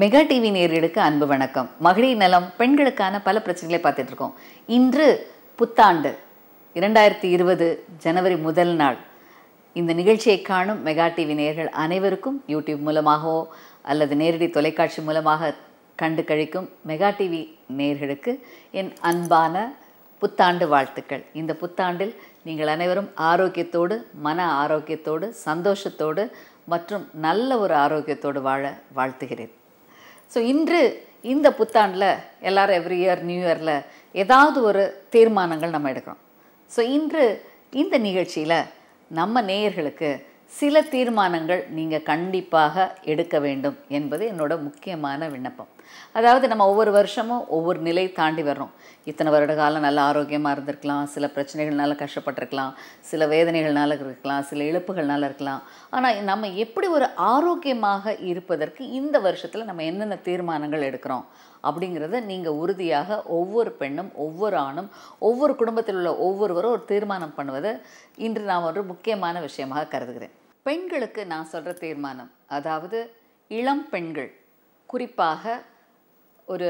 Mega TV நேர்களுக்கு அன்பு வணக்கம். மகளிர் நலம் பெண்களுக்கான பல பிரச்சனைகளை பார்த்துட்டு இருக்கோம். இன்று புத்தாண்டு இரண்டாயிரத்தி இருபது ஜனவரி முதல் நாள். இந்த நிகழ்ச்சியை காணும் மெகா டிவி நேர்கள் அனைவருக்கும் யூடியூப் மூலமாகவோ அல்லது நேரடி தொலைக்காட்சி மூலமாக கண்டு கழிக்கும் மெகா டிவி நேர்களுக்கு என் அன்பான புத்தாண்டு வாழ்த்துக்கள். இந்த புத்தாண்டில் நீங்கள் அனைவரும் ஆரோக்கியத்தோடு மன ஆரோக்கியத்தோடு சந்தோஷத்தோடு மற்றும் நல்ல ஒரு ஆரோக்கியத்தோடு வாழ வாழ்த்துகிறேன். ஸோ இன்று இந்த புத்தாண்டில் எல்லோரும் எவ்ரி இயர் நியூ இயரில் ஏதாவது ஒரு தீர்மானங்கள் நம்ம எடுக்கிறோம் ஸோ இன்று இந்த நிகழ்ச்சியில் நம்ம நேயர்களுக்கு சில தீர்மானங்கள் நீங்கள் கண்டிப்பாக எடுக்க வேண்டும் என்பது என்னோட முக்கியமான விண்ணப்பம். அதாவது நம்ம ஒவ்வொரு வருஷமும் ஒவ்வொரு நிலை தாண்டி வர்றோம். இத்தனை வருட காலம் நல்ல ஆரோக்கியமாக இருந்திருக்கலாம். சில பிரச்சனைகள்னால கஷ்டப்பட்டிருக்கலாம். சில வேதனைகள்னால இருக்கலாம். சில இழப்புகள்னால இருக்கலாம். ஆனால் நம்ம எப்படி ஒரு ஆரோக்கியமாக இருப்பதற்கு இந்த வருஷத்தில் நம்ம என்னென்ன தீர்மானங்கள் எடுக்கிறோம்? அப்படிங்கிறத நீங்கள் உறுதியாக ஒவ்வொரு பெண்ணும் ஒவ்வொரு ஆணும் ஒவ்வொரு குடும்பத்தில் உள்ள ஒவ்வொருவரும் ஒரு தீர்மானம் பண்ணுவதை இன்று நான் ஒரு முக்கியமான விஷயமாக கருதுகிறேன். பெண்களுக்கு நான் சொல்கிற தீர்மானம் அதாவது இளம் பெண்கள் குறிப்பாக ஒரு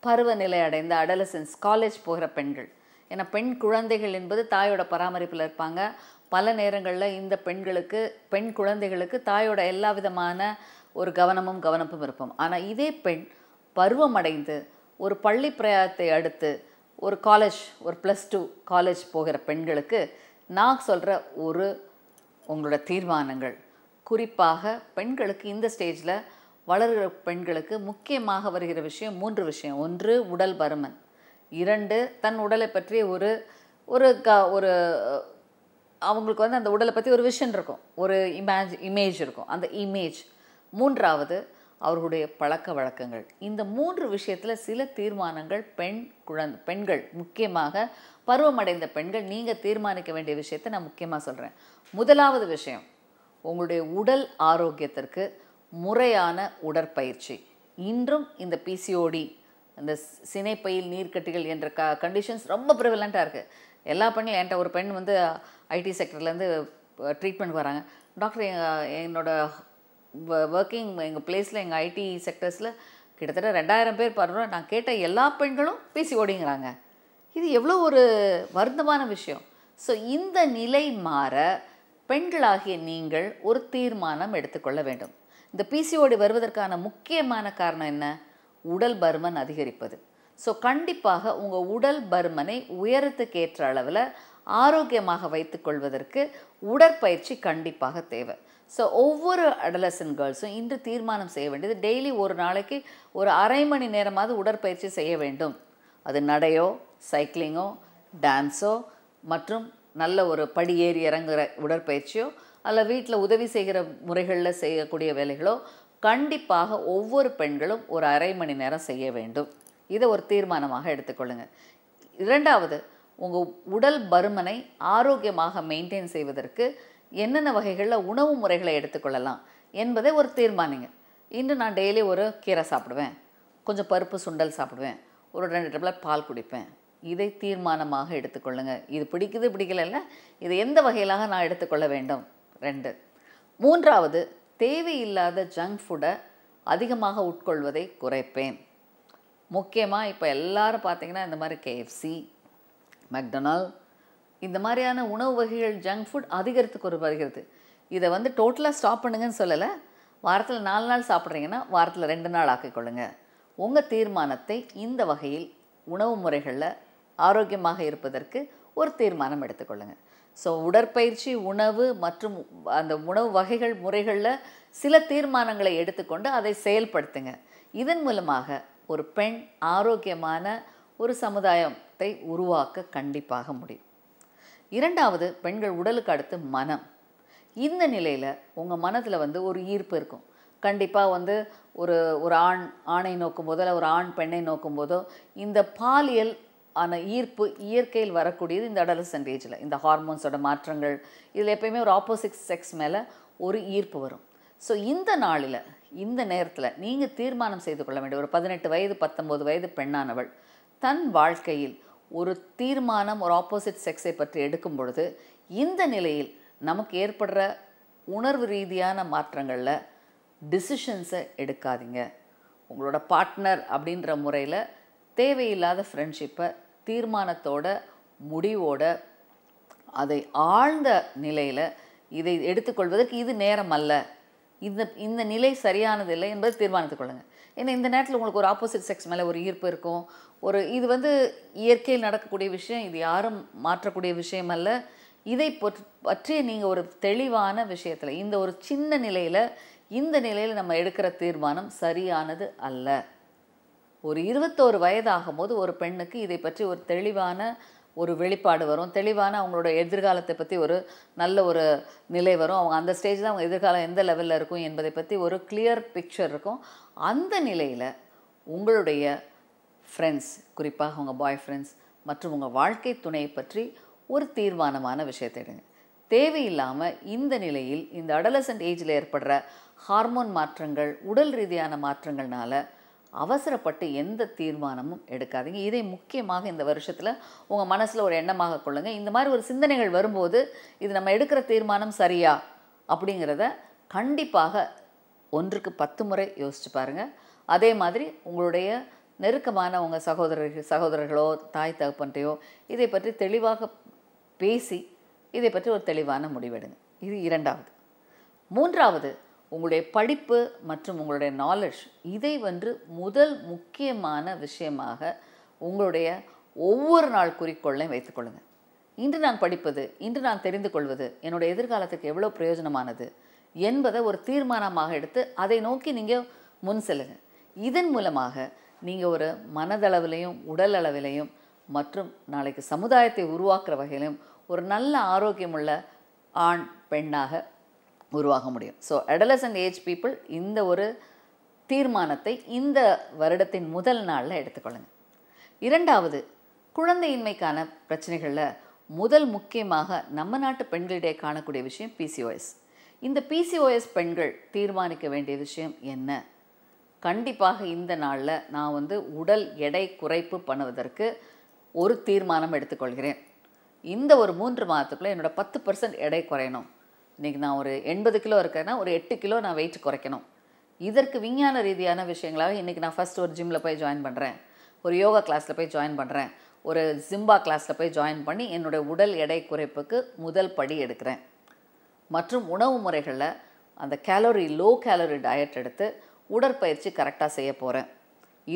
பருவநிலை அடைந்த அடலசன்ஸ் காலேஜ் போகிற பெண்கள். ஏன்னா பெண் குழந்தைகள் என்பது தாயோட பராமரிப்பில் இருப்பாங்க. பல நேரங்களில் இந்த பெண்களுக்கு பெண் குழந்தைகளுக்கு தாயோட எல்லா விதமான ஒரு கவனமும் கவனப்பும் இருப்போம். ஆனால் இதே பெண் பருவமடைந்து ஒரு பள்ளி பிரயாணத்தை அடுத்து ஒரு காலேஜ் ஒரு ப்ளஸ் டூ காலேஜ் போகிற பெண்களுக்கு நான் சொல்கிற ஒரு உங்களோட தீர்மானங்கள். குறிப்பாக பெண்களுக்கு இந்த ஸ்டேஜில் வளர்கிற பெண்களுக்கு முக்கியமாக வருகிற விஷயம் மூன்று விஷயம். ஒன்று உடல் பருமன். இரண்டு தன் உடலை பற்றி ஒரு ஒரு க ஒரு அவங்களுக்கு வந்து அந்த உடலை பற்றி ஒரு விஷன் இருக்கும். ஒரு இமேஜ் இமேஜ் இருக்கும். அந்த இமேஜ் மூன்றாவது அவர்களுடைய பழக்க வழக்கங்கள். இந்த மூன்று விஷயத்தில் சில தீர்மானங்கள் பெண் குழந்தை பெண்கள் முக்கியமாக பருவமடைந்த பெண்கள் நீங்கள் தீர்மானிக்க வேண்டிய விஷயத்தை நான் முக்கியமாக சொல்கிறேன் முதலாவது விஷயம் உங்களுடைய உடல் ஆரோக்கியத்திற்கு முறையான உடற்பயிற்சி. இன்றும் இந்த பிசிஓடி இந்த சினைப்பையில் நீர்க்கட்டிகள் என்ற க கண்டிஷன்ஸ் ரொம்ப ப்ரிவலண்ட்டாக இருக்குது எல்லா பெண்ணும் என்கிட்ட ஒரு பெண் வந்து ஐடி செக்டர்லேருந்து ட்ரீட்மெண்ட் வராங்க. டாக்டர் என்னோடய ஒர்க்கிங் எங்கள் பிளேஸில் எங்கள் ஐடி செக்டர்ஸில் கிட்டத்தட்ட ரெண்டாயிரம் பேர் பண்ணுறோம் நான் கேட்ட எல்லா பெண்களும் பிசிஓடிங்கிறாங்க இது எவ்வளோ ஒரு வருத்தமான விஷயம். ஸோ இந்த நிலை மாற பெண்களாகிய நீங்கள் ஒரு தீர்மானம் எடுத்துக்கொள்ள வேண்டும். இந்த பிசிஓடி வருவதற்கான முக்கியமான காரணம் என்ன? உடல் பருமன் அதிகரிப்பது. ஸோ கண்டிப்பாக உங்கள் உடல் பருமனை உயரத்துக்கு ஏற்ற அளவில் ஆரோக்கியமாக வைத்துக்கொள்வதற்கு உடற்பயிற்சி கண்டிப்பாக தேவை. ஸோ ஒவ்வொரு அடலசன் கேர்ள்ஸும் இன்று தீர்மானம் செய்ய வேண்டியது டெய்லி ஒரு நாளைக்கு ஒரு அரை மணி நேரமாவது உடற்பயிற்சி செய்ய வேண்டும். அது நடையோ சைக்கிளிங்கோ டான்ஸோ மற்றும் நல்ல ஒரு படி ஏறி இறங்குற உடற்பயிற்சியோ அல்ல வீட்டில் உதவி செய்கிற முறைகளில் செய்யக்கூடிய வேலைகளோ கண்டிப்பாக ஒவ்வொரு பெண்களும் ஒரு அரை மணி நேரம் செய்ய வேண்டும். இதை ஒரு தீர்மானமாக எடுத்துக்கொள்ளுங்கள் இரண்டாவது உங்கள் உடல் பருமனை ஆரோக்கியமாக மெயின்டைன் செய்வதற்கு என்னென்ன வகைகளில் உணவு முறைகளை எடுத்துக்கொள்ளலாம் என்பதை ஒரு தீர்மானிங்க. இன்று நான் டெய்லி ஒரு கீரை சாப்பிடுவேன் கொஞ்சம் பருப்பு சுண்டல் சாப்பிடுவேன் ஒரு ரெண்டு டம்ளர் பால் குடிப்பேன். இதை தீர்மானமாக எடுத்துக்கொள்ளுங்கள் இது பிடிக்குது பிடிக்கலைல்ல இது எந்த வகையிலாக நான் எடுத்துக்கொள்ள வேண்டும்? ரெண்டு. மூன்றாவது தேவையில்லாத ஜங்க் ஃபுட்டை அதிகமாக உட்கொள்வதை குறைப்பேன். முக்கியமாக இப்போ எல்லாரும் பார்த்தீங்கன்னா இந்த மாதிரி கேஎஃப்சி மெக்டொனால் இந்த மாதிரியான உணவு வகைகள் ஜங்க் ஃபுட் அதிகரித்துக்கு ஒரு வருகிறது இதை வந்து டோட்டலாக ஸ்டாப் பண்ணுங்கன்னு சொல்லலை. வாரத்தில் நாலு நாள் சாப்பிட்றீங்கன்னா வாரத்தில் ரெண்டு நாள் ஆக்கிக்கொள்ளுங்க உங்கள் தீர்மானத்தை இந்த வகையில் உணவு முறைகளில் ஆரோக்கியமாக இருப்பதற்கு ஒரு தீர்மானம் எடுத்துக்கொள்ளுங்கள் ஸோ உடற்பயிற்சி உணவு மற்றும் அந்த உணவு வகைகள் முறைகளில் சில தீர்மானங்களை எடுத்துக்கொண்டு அதை செயல்படுத்துங்க. இதன் மூலமாக ஒரு பெண் ஆரோக்கியமான ஒரு சமுதாயத்தை உருவாக்க கண்டிப்பாக முடியும். இரண்டாவது பெண்கள் உடலுக்கு அடுத்து மனம். இந்த நிலையில் உங்கள் மனதில் வந்து ஒரு ஈர்ப்பு இருக்கும். கண்டிப்பாக வந்து ஒரு ஒரு ஆண் ஆணை நோக்கும் போதோ இல்லை ஒரு ஆண் பெண்ணை நோக்கும் போதோ இந்த பாலியல் ஆன ஈர்ப்பு இயற்கையில் வரக்கூடியது இந்த அடலசன்ட் ஏஜில் இந்த ஹார்மோன்ஸோட மாற்றங்கள் இதில் எப்பயுமே ஒரு ஆப்போசிட் செக்ஸ் மேலே ஒரு ஈர்ப்பு வரும். ஸோ இந்த நாளில் இந்த நேரத்தில் நீங்கள் தீர்மானம் செய்து கொள்ள வேண்டிய ஒரு பதினெட்டு வயது பத்தொம்போது வயது பெண்ணானவள் தன் வாழ்க்கையில் ஒரு தீர்மானம் ஒரு ஆப்போசிட் செக்ஸை பற்றி எடுக்கும் பொழுது இந்த நிலையில் நமக்கு ஏற்படுற உணர்வு ரீதியான மாற்றங்களில் டிசிஷன்ஸை எடுக்காதீங்க. உங்களோட பார்ட்னர் அப்படின்ற முறையில் தேவையில்லாத ஃப்ரெண்ட்ஷிப்பை தீர்மானத்தோட முடிவோட அதை ஆழ்ந்த நிலையில் இதை எடுத்துக்கொள்வதற்கு இது நேரம் அல்ல. இந்த இந்த நிலை சரியானது இல்லை என்பதை தீர்மானித்துக் கொள்ளுங்கள் ஏன்னா இந்த நேரத்தில் உங்களுக்கு ஒரு ஆப்போசிட் செக்ஸ் மேலே ஒரு ஈர்ப்பு இருக்கும். ஒரு இது வந்து இயற்கையில் நடக்கக்கூடிய விஷயம் இது யாரும் மாற்றக்கூடிய விஷயம் அல்ல. இதை பொற்- பற்றிய நீங்கள் ஒரு தெளிவான விஷயத்தில் இந்த ஒரு சின்ன நிலையில் இந்த நிலையில் நம்ம எடுக்கிற தீர்மானம் சரியானது அல்ல. ஒரு இருபத்தோரு வயதாகும்போது ஒரு பெண்ணுக்கு இதை பற்றி ஒரு தெளிவான ஒரு வெளிப்பாடு வரும். தெளிவான அவங்களோட எதிர்காலத்தை பற்றி ஒரு நல்ல ஒரு நிலை வரும். அவங்க அந்த ஸ்டேஜில் அவங்க எதிர்காலம் எந்த லெவலில் இருக்கும் என்பதை பற்றி ஒரு கிளியர் பிக்சர் இருக்கும். அந்த நிலையில் உங்களுடைய ஃப்ரெண்ட்ஸ் குறிப்பாக உங்கள் பாய் ஃப்ரெண்ட்ஸ் மற்றும் உங்கள் வாழ்க்கை துணையை பற்றி ஒரு தீர்மானமான விஷயத்தை எடுங்க. தேவையில்லாமல் இந்த நிலையில் இந்த அடலசன்ட் ஏஜில் ஏற்படுற ஹார்மோன் மாற்றங்கள் உடல் ரீதியான மாற்றங்கள்னால அவசரப்பட்டு எந்த தீர்மானமும் எடுக்காதீங்க. இதை முக்கியமாக இந்த வருஷத்தில் உங்கள் மனசில் ஒரு எண்ணமாக கொள்ளுங்கள் இந்த மாதிரி ஒரு சிந்தனைகள் வரும்போது இது நம்ம எடுக்கிற தீர்மானம் சரியா? அப்படிங்கிறத கண்டிப்பாக ஒன்றுக்கு பத்து முறை யோசிச்சு பாருங்கள் அதே மாதிரி உங்களுடைய நெருக்கமான உங்கள் சகோதரர்கள் சகோதரர்களோ தாய் தகப்பன்றையோ இதை பற்றி தெளிவாக பேசி இதை பற்றி ஒரு தெளிவான முடிவெடுங்க. இது இரண்டாவது. மூன்றாவது உங்களுடைய படிப்பு மற்றும் உங்களுடைய நாலேஜ் இதை வந்து முதல் முக்கியமான விஷயமாக உங்களுடைய ஒவ்வொரு நாள் குறிக்கோளையும் வைத்துக்கொள்ளுங்க இன்று நான் படிப்பது இன்று நான் தெரிந்து கொள்வது என்னுடைய எதிர்காலத்துக்கு எவ்வளோ பிரயோஜனமானது என்பதை ஒரு தீர்மானமாக எடுத்து அதை நோக்கி நீங்கள் முன் செல்லுங்க. இதன் மூலமாக நீங்கள் ஒரு மனதளவிலையும் உடல் அளவிலையும் மற்றும் நாளைக்கு சமுதாயத்தை உருவாக்குற வகையிலும் ஒரு நல்ல ஆரோக்கியமுள்ள ஆண் பெண்ணாக உருவாக முடியும். ஸோ adolescent ஏஜ் பீப்புள் இந்த ஒரு தீர்மானத்தை இந்த வருடத்தின் முதல் நாளில் எடுத்துக்கொள்ளுங்க. இரண்டாவது குழந்தையின்மைக்கான பிரச்சனைகளில் முதல் முக்கியமாக நம்ம நாட்டு பெண்களிடையே காணக்கூடிய விஷயம் பிசிஓஎஸ் இந்த பிசிஓஎஸ் பெண்கள் தீர்மானிக்க வேண்டிய விஷயம் என்ன? கண்டிப்பாக இந்த நாளில் நான் வந்து உடல் எடை குறைப்பு பண்ணுவதற்கு ஒரு தீர்மானம் எடுத்துக்கொள்கிறேன். இந்த ஒரு மூன்று மாதத்துக்குள்ளே என்னோட பத்து பர்சன்ட் எடை குறையணும். இன்றைக்கி நான் ஒரு எண்பது கிலோ இருக்கேன்னா ஒரு எட்டு கிலோ நான் வெயிட் குறைக்கணும். இதற்கு விஞ்ஞான ரீதியான விஷயங்களாக இன்றைக்கி நான் ஃபஸ்ட் ஒரு ஜிம்மில் போய் ஜாயின் பண்ணுறேன் ஒரு யோகா கிளாஸில் போய் ஜாயின் பண்ணுறேன் ஒரு ஜிம்பா கிளாஸில் போய் ஜாயின் பண்ணி என்னுடைய உடல் எடை குறைப்புக்கு முதல் படி எடுக்கிறேன். மற்றும் உணவு முறைகளில் அந்த கேலோரி லோ கேலோரி டயட் எடுத்து உடற்பயிற்சி கரெக்டாக செய்ய போகிறேன்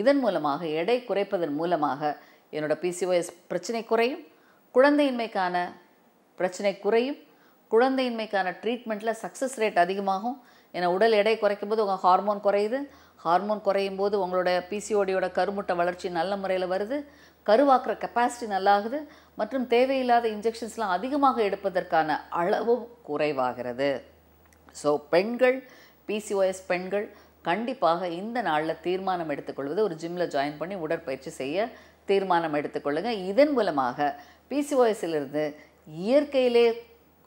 இதன் மூலமாக எடை குறைப்பதன் மூலமாக என்னோட பிசிஓஎஸ் பிரச்சனை குறையும். குழந்தையின்மைக்கான பிரச்சனை குறையும். குழந்தையின்மைக்கான ட்ரீட்மெண்ட்டில் சக்ஸஸ் ரேட் அதிகமாகும். ஏன்னா உடல் எடை குறைக்கும் போது உங்கள் ஹார்மோன் குறையுது ஹார்மோன் குறையும் போது உங்களோட பிசிஓடியோட கருமுட்டை வளர்ச்சி நல்ல முறையில் வருது. கருவாக்குற கெப்பாசிட்டி நல்லாகுது. மற்றும் தேவையில்லாத இன்ஜெக்ஷன்ஸ்லாம் அதிகமாக எடுப்பதற்கான அளவும் குறைவாகிறது. ஸோ பெண்கள் பிசிஓஎஸ் பெண்கள் கண்டிப்பாக இந்த நாளில் தீர்மானம் எடுத்துக்கொள்வது ஒரு ஜிம்மில் ஜாயின் பண்ணி உடற்பயிற்சி செய்ய தீர்மானம் எடுத்துக்கொள்ளுங்கள் இதன் மூலமாக பிசிஓஎஸ்ஸிலிருந்து இயற்கையிலே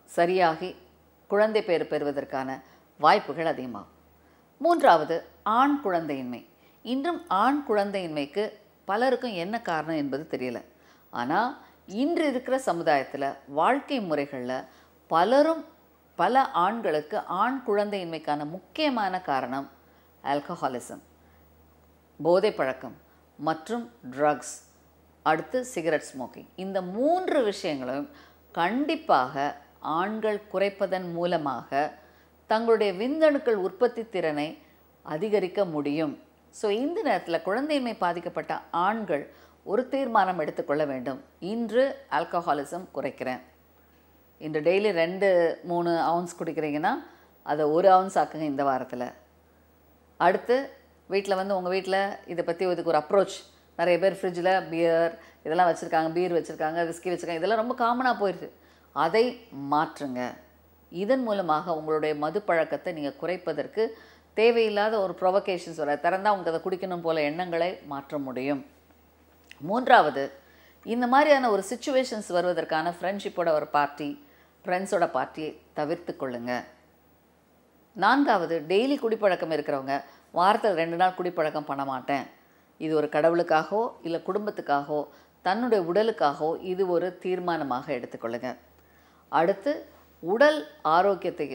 சரியாகி குழந்தை பேர் பெறுவதற்கான வாய்ப்புகள் அதிகமாகும். மூன்றாவது ஆண் குழந்தையின்மை. இன்றும் ஆண் குழந்தையின்மைக்கு பலருக்கும் என்ன காரணம் என்பது தெரியல. ஆனால் இன்று இருக்கிற சமுதாயத்தில் வாழ்க்கை முறைகளில் பலரும் பல ஆண்களுக்கு ஆண் குழந்தையின்மைக்கான முக்கியமான காரணம் ஆல்கஹாலிசம் போதை பழக்கம் மற்றும் ட்ரக்ஸ் அடுத்து சிகரெட் ஸ்மோக்கிங் இந்த மூன்று விஷயங்களும் கண்டிப்பாக ஆண்கள் குறைப்பதன் மூலமாக தங்களுடைய விந்தணுக்கள் உற்பத்தி திறனை அதிகரிக்க முடியும். ஸோ இந்த நேரத்தில் குழந்தையின்மை பாதிக்கப்பட்ட ஆண்கள் ஒரு தீர்மானம் எடுத்துக்கொள்ள வேண்டும். இன்று ஆல்கஹாலிசம் குறைக்கிறேன். இன்று டெய்லி ரெண்டு மூணு அவுன்ஸ் குடிக்கிறீங்கன்னா அதை ஒரு அவுன்ஸ் ஆக்குங்க இந்த வாரத்தில். அடுத்து வீட்டில் வந்து உங்கள் வீட்டில் இதை பற்றி இதுக்கு ஒரு அப்ரோச் நிறைய பேர் ஃப்ரிட்ஜில் பியர் இதெல்லாம் வச்சுருக்காங்க பீர் வச்சுருக்காங்க விஸ்கி வச்சுருக்காங்க இதெல்லாம் ரொம்ப காமனாக போயிடுது அதை மாற்றுங்க. இதன் மூலமாக உங்களுடைய மது பழக்கத்தை நீங்கள் குறைப்பதற்கு தேவையில்லாத ஒரு ப்ரொவகேஷன்ஸ் வர திறந்தால் உங்களுக்கு அதை குடிக்கணும் போல எண்ணங்களை மாற்ற முடியும். மூன்றாவது இந்த மாதிரியான ஒரு சுச்சுவேஷன்ஸ் வருவதற்கான ஃப்ரெண்ட்ஷிப்போட ஒரு பார்ட்டி ஃப்ரெண்ட்ஸோட பார்ட்டியை தவிர்த்து கொள்ளுங்க. நான்காவது டெய்லி குடிப்பழக்கம் இருக்கிறவங்க வாரத்தில் ரெண்டு நாள் குடிப்பழக்கம் பண்ண மாட்டேன். இது ஒரு கடவுளுக்காகவோ இல்லை குடும்பத்துக்காகவோ தன்னுடைய உடலுக்காகவோ இது ஒரு தீர்மானமாக எடுத்துக்கொள்ளுங்கள் அடுத்து உடல் ஆரோக்கியத்தை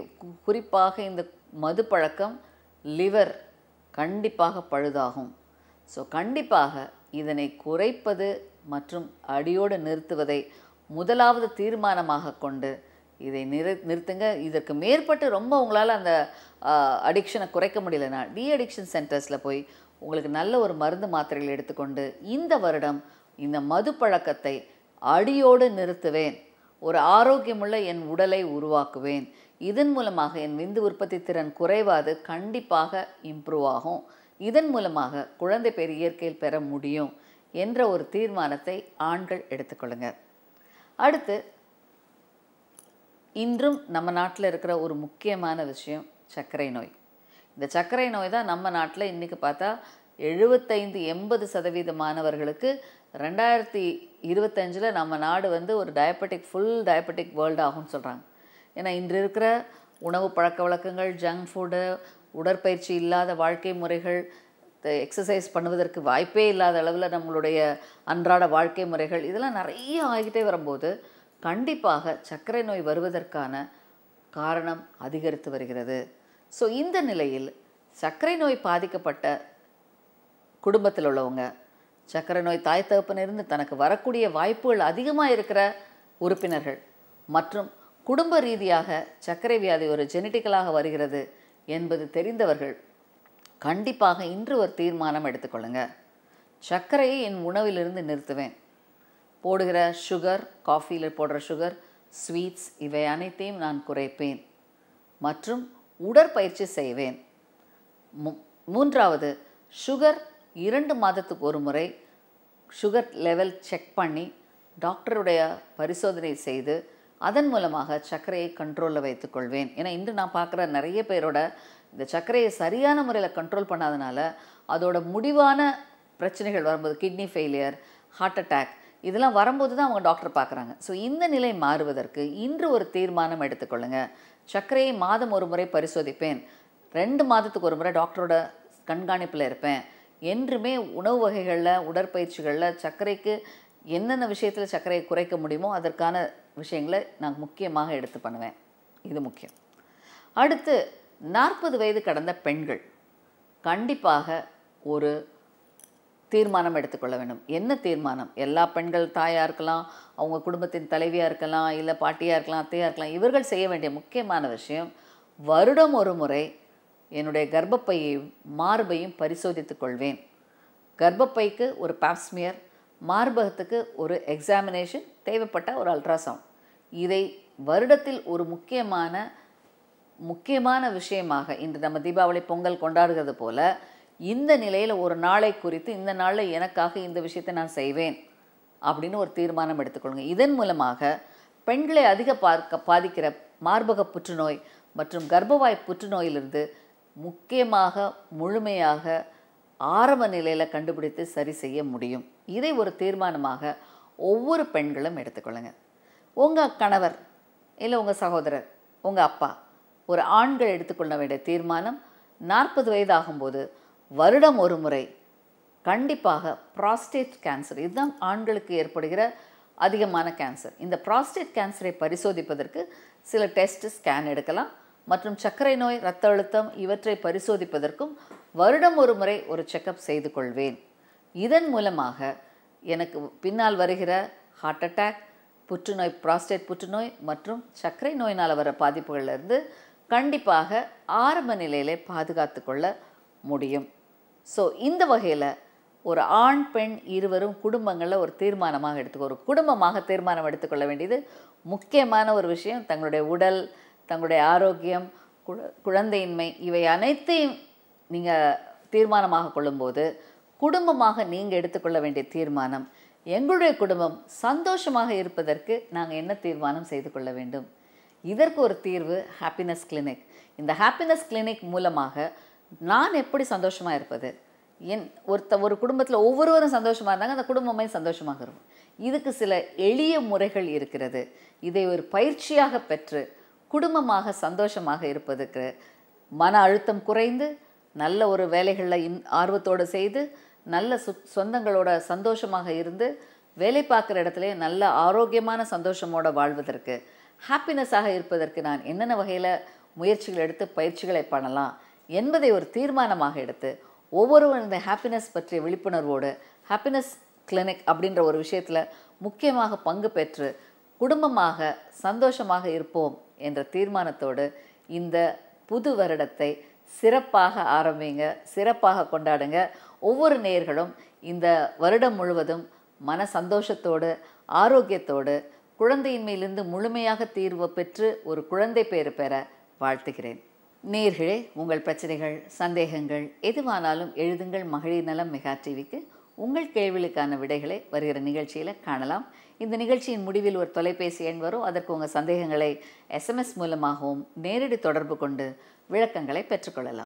குறிப்பாக இந்த மது பழக்கம் லிவர் கண்டிப்பாக பழுதாகும். ஸோ கண்டிப்பாக இதனை குறைப்பது மற்றும் அடியோடு நிறுத்துவதை முதலாவது தீர்மானமாக கொண்டு இதை நிறு நிறுத்துங்க. இதற்கு மேற்பட்டு ரொம்ப உங்களால் அந்த அடிக்ஷனை குறைக்க முடியலனா டி அடிக்ஷன் சென்டர்ஸில் போய் உங்களுக்கு நல்ல ஒரு மருந்து மாத்திரைகள் எடுத்துக்கொண்டு இந்த வருடம் இந்த மது பழக்கத்தை அடியோடு நிறுத்துவேன். ஒரு ஆரோக்கியமுள்ள என் உடலை உருவாக்குவேன். இதன் மூலமாக என் விந்து உற்பத்தி திறன் குறைவாது கண்டிப்பாக இம்ப்ரூவ் ஆகும். இதன் மூலமாக குழந்தை பேர் இயற்கையில் பெற முடியும் என்ற ஒரு தீர்மானத்தை ஆண்கள் எடுத்துக்கொள்ளுங்க. அடுத்து இன்றும் நம்ம நாட்டில் இருக்கிற ஒரு முக்கியமான விஷயம் சர்க்கரை நோய். இந்த சர்க்கரை நோய் தான் நம்ம நாட்டில் இன்றைக்கி பார்த்தா எழுபத்தைந்து எண்பது சதவீத மாணவர்களுக்கு ரெண்டாயிரத்தி இருபத்தஞ்சில் நம்ம நாடு வந்து ஒரு டயபெட்டிக் ஃபுல் டயபெட்டிக் வேர்ல்டு ஆகும்னு சொல்கிறாங்க ஏன்னா இன்று இருக்கிற உணவு பழக்க வழக்கங்கள் ஜங்க் ஃபுட்டு உடற்பயிற்சி இல்லாத வாழ்க்கை முறைகள் எக்ஸசைஸ் பண்ணுவதற்கு வாய்ப்பே இல்லாத அளவில் நம்மளுடைய அன்றாட வாழ்க்கை முறைகள் இதெல்லாம் நிறைய ஆகிட்டே வரும்போது கண்டிப்பாக சர்க்கரை நோய் வருவதற்கான காரணம் அதிகரித்து வருகிறது. ஸோ இந்த நிலையில் சர்க்கரை நோய் பாதிக்கப்பட்ட குடும்பத்தில் உள்ளவங்க சர்க்கரை நோய் தாய் தகப்பனிருந்து தனக்கு வரக்கூடிய வாய்ப்புகள் அதிகமாக இருக்கிற உறுப்பினர்கள். மற்றும் குடும்ப ரீதியாக சர்க்கரை வியாதி ஒரு ஜெனட்டிக்கலாக வருகிறது என்பது தெரிந்தவர்கள் கண்டிப்பாக இன்று ஒரு தீர்மானம் எடுத்துக்கொள்ளுங்க. சர்க்கரையை என் உணவிலிருந்து நிறுத்துவேன். போடுகிற சுகர் காஃபியில் போடுற சுகர் ஸ்வீட்ஸ் இவை அனைத்தையும் நான் குறைப்பேன். மற்றும் உடற்பயிற்சி செய்வேன். மு- மூன்றாவது சுகர் இரண்டு மாதத்துக்கு ஒரு முறை சுகர் லெவல் செக் பண்ணி டாக்டருடைய பரிசோதனை செய்து அதன் மூலமாக சர்க்கரையை கண்ட்ரோலில் வைத்துக்கொள்வேன் ஏன்னா இன்று நான் பார்க்குற நிறைய பேரோட இந்த சர்க்கரையை சரியான முறையில் கண்ட்ரோல் பண்ணாதனால அதோட முடிவான பிரச்சனைகள் வரும்போது கிட்னி ஃபெயிலியர் ஹார்ட் அட்டாக் இதெல்லாம் வரும்போது தான் அவங்க டாக்டர் பார்க்குறாங்க. ஸோ இந்த நிலை மாறுவதற்கு இன்று ஒரு தீர்மானம் எடுத்துக்கொள்ளுங்கள் சர்க்கரையை மாதம் ஒரு முறை பரிசோதிப்பேன். ரெண்டு மாதத்துக்கு ஒரு முறை டாக்டரோட கண்காணிப்பில் இருப்பேன். என்றுமே உணவு வகைகளில் உடற்பயிற்சிகளில் சர்க்கரைக்கு என்னென்ன விஷயத்தில் சர்க்கரையை குறைக்க முடியுமோ அதற்கான விஷயங்களை நான் முக்கியமாக எடுத்து பண்ணுவேன். இது முக்கியம். அடுத்து நாற்பது வயது கடந்த பெண்கள் கண்டிப்பாக ஒரு தீர்மானம் எடுத்துக்கொள்ள வேண்டும். என்ன தீர்மானம்? எல்லா பெண்கள் தாயாக இருக்கலாம் அவங்க குடும்பத்தின் தலைவியாக இருக்கலாம் இல்லை பாட்டியாக இருக்கலாம் அத்தையாக இருக்கலாம் இவர்கள் செய்ய வேண்டிய முக்கியமான விஷயம் வருடம் ஒரு முறை என்னுடைய கர்ப்பப்பையையும் மார்பையும் பரிசோதித்துக் கொள்வேன். கர்ப்பப்பைக்கு ஒரு பாப்ஸ்மியர் மார்பகத்துக்கு ஒரு எக்ஸாமினேஷன் தேவைப்பட்ட ஒரு அல்ட்ராசவுண்ட் இதை வருடத்தில் ஒரு முக்கியமான முக்கியமான விஷயமாக இன்று நம்ம தீபாவளி பொங்கல் கொண்டாடுகிறது போல இந்த நிலையில் ஒரு நாளை குறித்து இந்த நாளில் எனக்காக இந்த விஷயத்தை நான் செய்வேன் அப்படின்னு ஒரு தீர்மானம் எடுத்துக்கொள்ளுங்க. இதன் மூலமாக பெண்களை அதிக பார்க்க பாதிக்கிற மார்பக புற்றுநோய் மற்றும் கர்ப்பவாய் புற்றுநோயிலிருந்து முக்கியமாக முழுமையாக ஆரம்ப நிலையில் கண்டுபிடித்து சரி செய்ய முடியும். இதை ஒரு தீர்மானமாக ஒவ்வொரு பெண்களும் எடுத்துக்கொள்ளுங்க. உங்கள் கணவர் இல்லை உங்கள் சகோதரர் உங்கள் அப்பா ஒரு ஆண்கள் எடுத்துக்கொள்ள வேண்டிய தீர்மானம் நாற்பது வயது ஆகும்போது வருடம் ஒரு முறை கண்டிப்பாக ப்ராஸ்டேட் கேன்சர் இதுதான் ஆண்களுக்கு ஏற்படுகிற அதிகமான கேன்சர் இந்த ப்ராஸ்டேட் கேன்சரை பரிசோதிப்பதற்கு சில டெஸ்ட் ஸ்கேன் எடுக்கலாம். மற்றும் சர்க்கரை நோய் இரத்த அழுத்தம் இவற்றை பரிசோதிப்பதற்கும் வருடம் ஒரு முறை ஒரு செக்கப் செய்து கொள்வேன். இதன் மூலமாக எனக்கு பின்னால் வருகிற ஹார்ட் அட்டாக் புற்றுநோய் ப்ராஸ்டேட் புற்றுநோய் மற்றும் சர்க்கரை நோயினால் வர பாதிப்புகளிலிருந்து கண்டிப்பாக ஆரம்ப நிலையிலே பாதுகாத்து கொள்ள முடியும். ஸோ இந்த வகையில் ஒரு ஆண் பெண் இருவரும் குடும்பங்களில் ஒரு தீர்மானமாக எடுத்துக்கோ ஒரு குடும்பமாக தீர்மானம் எடுத்துக்கொள்ள வேண்டியது முக்கியமான ஒரு விஷயம். தங்களுடைய உடல் தங்களுடைய ஆரோக்கியம் குழந்தையின்மை இவை அனைத்தையும் நீங்கள் தீர்மானமாக கொள்ளும்போது குடும்பமாக நீங்கள் எடுத்துக்கொள்ள வேண்டிய தீர்மானம் எங்களுடைய குடும்பம் சந்தோஷமாக இருப்பதற்கு நாங்கள் என்ன தீர்மானம் செய்து கொள்ள வேண்டும்? இதற்கு ஒரு தீர்வு ஹாப்பினஸ் கிளினிக். இந்த ஹாப்பினஸ் கிளினிக் மூலமாக நான் எப்படி சந்தோஷமாக இருப்பது? என் ஒருத்த ஒரு குடும்பத்தில் ஒவ்வொருவரும் சந்தோஷமாக இருந்தாங்க அந்த குடும்பமே சந்தோஷமாக இருக்கும். இதுக்கு சில எளிய முறைகள் இருக்கிறது. இதை ஒரு பயிற்சியாக பெற்று குடும்பமாக சந்தோஷமாக இருப்பதற்கு மன அழுத்தம் குறைந்து நல்ல ஒரு வேலைகளில் இன் ஆர்வத்தோடு செய்து நல்ல சு சொந்தங்களோட சந்தோஷமாக இருந்து வேலை பார்க்குற இடத்துல நல்ல ஆரோக்கியமான சந்தோஷமோடு வாழ்வதற்கு ஹாப்பினஸாக இருப்பதற்கு நான் என்னென்ன வகையில் முயற்சிகள் எடுத்து பயிற்சிகளை பண்ணலாம் என்பதை ஒரு தீர்மானமாக எடுத்து ஒவ்வொருவரும் இந்த ஹாப்பினஸ் பற்றிய விழிப்புணர்வோடு ஹாப்பினஸ் கிளினிக் அப்படின்ற ஒரு விஷயத்தில் முக்கியமாக பங்கு பெற்று குடும்பமாக சந்தோஷமாக இருப்போம் என்ற தீர்மானத்தோடு இந்த புது வருடத்தை சிறப்பாக ஆரம்பிங்க சிறப்பாக கொண்டாடுங்க. ஒவ்வொரு நேயர்களும் இந்த வருடம் முழுவதும் மன சந்தோஷத்தோடு ஆரோக்கியத்தோடு குழந்தையின்மையிலிருந்து முழுமையாக தீர்வு பெற்று ஒரு குழந்தை பேறு பெற வாழ்த்துகிறேன். நேர்களே உங்கள் பிரச்சனைகள் சந்தேகங்கள் எதுவானாலும் எழுதுங்கள். மகளிர் நலம் மெகா டிவிக்கு உங்கள் கேள்விகளுக்கான விடைகளை வருகிற நிகழ்ச்சியில் காணலாம். இந்த நிகழ்ச்சியின் முடிவில் ஒரு தொலைபேசி எண் வரும். அதற்கு உங்கள் சந்தேகங்களை எஸ்எம்எஸ் மூலமாகவும் நேரடி தொடர்பு கொண்டு விளக்கங்களை பெற்றுக்கொள்ளலாம்